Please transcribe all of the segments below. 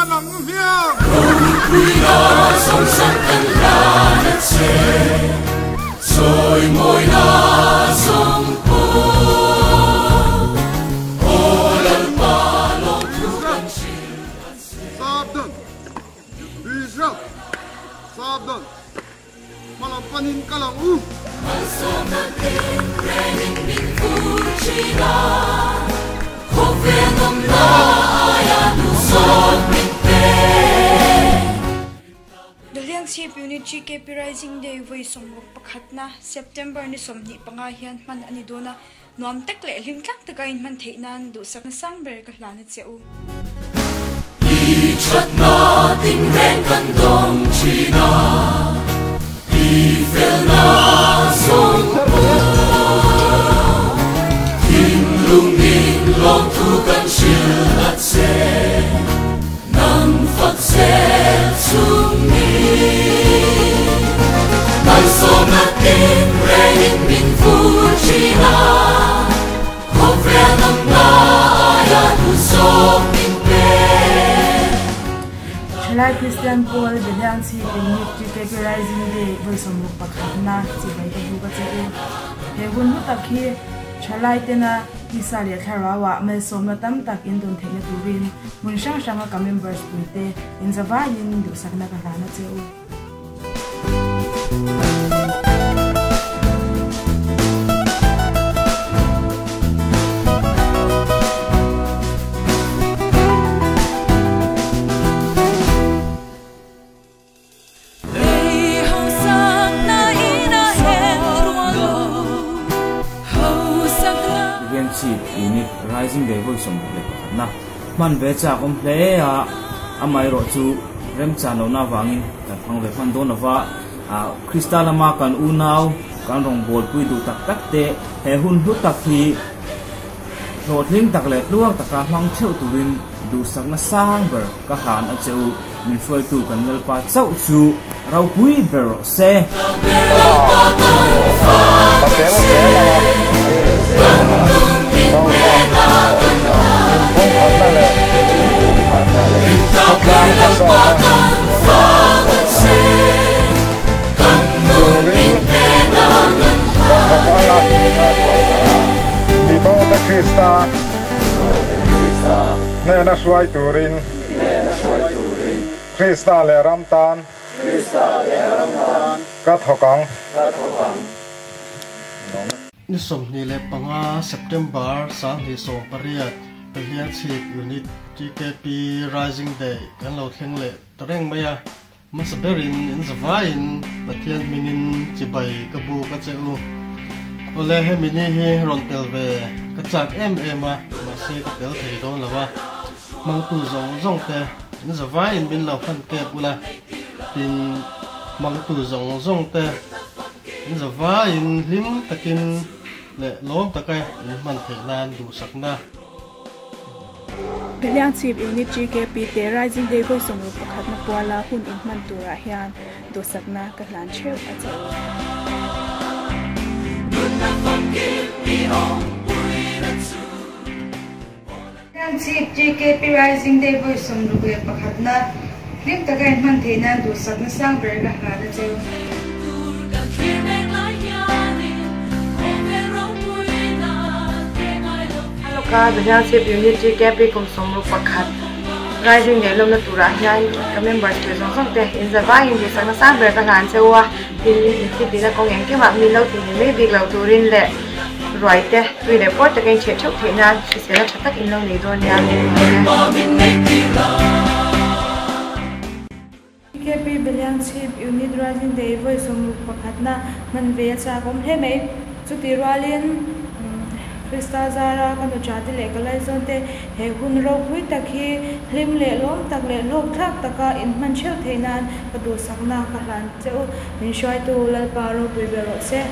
Malam ikalang hiya! song sang kan la na che Choi moi na zong po O lal pa lom thu kan shil Sabdan! Israel! Sabdan! Malam panin kalang u! Daliang Sip Unit GKP Rising Day voi bậc hạt na, September ni somni panga hian man ani dona nuam tek le lim tlak taka in man theinan du sak na sang ber ka u. Đi Chat na tình ren cần đồng chi na đi fel na song Thai Christian Paul the dance he the need to categorizing the voice on look back na chi bai the bu ka che he gun mu tak hi chalai te na isa le khara wa me so na tam tak in don thele tu win mun shang shang ka members pu te in zawa yin du sakna ka rana che u unit rising day voi som le pakhat na man ve cha kom hle a amai ro chu rem cha no na wangin kan phang ve phan do na wa a kristal ma kan u nau kan rong bol pui du tak tak te he hun hu tak hi ro thling tak le luang tak ka hlang theu turin du sak na sang ber ka han a cheu min foi tu kan ngel pa chau chu rau pui ber ro se Di ba ta Krista? Ne suai turin. Krista le ramtan. Krista le ramtan. Kat hokang. ni som ni le panga September sang ni som pariat palian chip unit GKP Rising Day kan lo thleng le tareng maya à, masaberin in zavain pathian minin chibai kabu ka cheu ole he mini hi ron tel ve ka chak em em a ma se ka tel thei don lawa mang tu zong zong te in zavain bin lo khan ke pula tin mang tu zong zong te in zavain lim takin le lom takai in man theinan du sakna Belian chip unit GKP te rising day go song ru pakhat na pawla hun in man tura hian do sakna ka hlan cheu a cheu Belian chip GKP rising day go song ru pakhat na klik ta ga man theina do sakna sang ber ga hlan ka danyang sip unit GKP kum somru pakhat. Rising day lom na tura hian ka members ke zong zong te. In zava in di sang sang ber ka han chewa tin ni ti ti na kong eng ke ma mi lo tin ni me big lo turin le. Roi te. Tui le port te kain che chok the na. Si se na thatak in lo ni do nya. GKP Beliang Unit Rising Day voi somru hạt. na. Mình về cha kom thế mai chu ti ralin krista zara kanu chati le kalai zon te he hun ro phui takhi hlim le lom tak le lok thak taka in man cheu theinan ka du sakna ka hlan cheu min shwai tu lal pa ro pui be se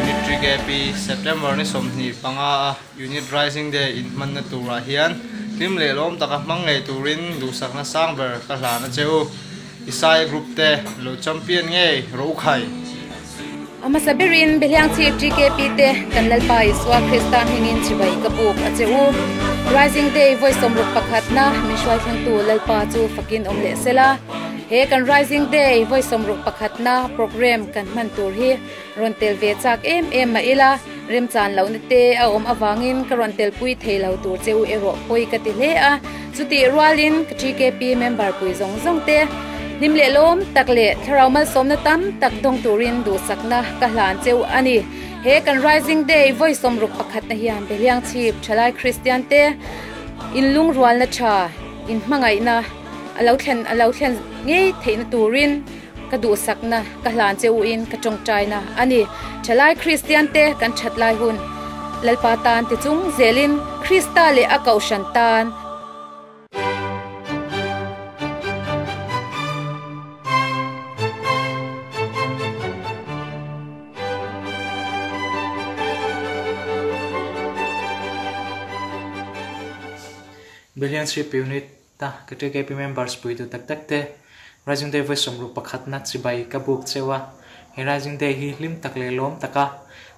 Unit 3 pi September ni somni panga Unit Rising Day in man na tura hian lim le lom taka mang ngay turin du na sang ber ka na cheu Isai group te lo champion nge ro khai ama sabirin beliang chi GKP te kan lalpa iswa kristan hingin chibai kapuk acheu rising day, voice somruk pakhat na mishwai thang tu lalpa chu fakin omle sela he kan rising day, voice somruk pakhat na, program kan man tur hi rontel ve chak em em ma ila rem chan lo na te a om awangin karon tel pui thelo tur cheu ero poi ka ti le a. Chuti rualin kpkp member pui zong zong te. Nimle lom takle som na tam tak dong turin du sakna ka hlan cheu ani. He kan rising day voice som ruk pakhat na hian beliang chip thalai christian te. In lung rual na cha in hmangai na alo thlen alo thlen ngei theina turin. Ka du sakna ka hlan cheu in, ka chong chai na. Ani chalai christian te kan that lai hun. Lalpa tan ti chung zelin, krista le akau shan tan. Billion Ship Unit ta kete KP members pui tu tak tak te. Rising Day voi somru pakhat na chibai ka buk chewa he Rising Day hi lim tak le lom taka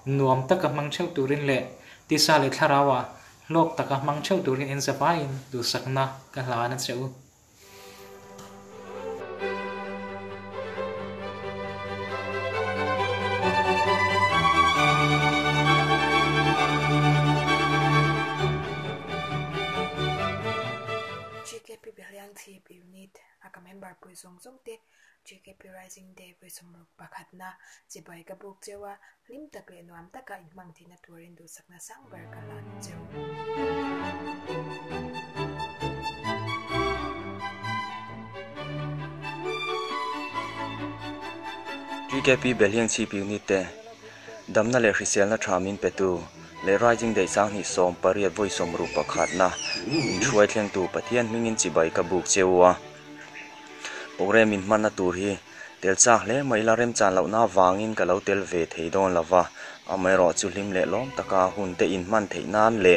nuam taka mang cheu turin le ti sa le tharawa lok taka mang cheu turin in zapain du sakna ka hla na cheu zongde chike pirazing de besomuk bakatna jibai ka bukjewa lim takle nuam taka imang tina tuarin du sakna sang berkalan jeu chike pi beliang chi pi ni te damna le khrisel na thamin petu le rising day sang ni som pariat voi som ru pakhat na in chuai thleng tu pathian mingin chibai ka buk chewa program in man na tur hi. Tel chak le mai la rem chan lo na wangin ka lo tel ve thei don lawa amai ro chu hlim le lom taka hun te in man thei nan le.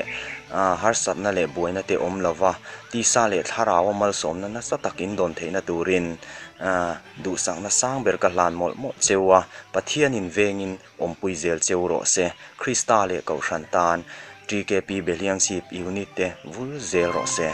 A har sat na le boina te om lawa ti sa le tharawa mal som na na sa takin don thei na turin a du sang na sang ber ka hlan mol mo chewa pathian in vengin om pui zel cheu ro se. Krista le ko hran tan. TKP Beliang Sip unit te vul zel ro se.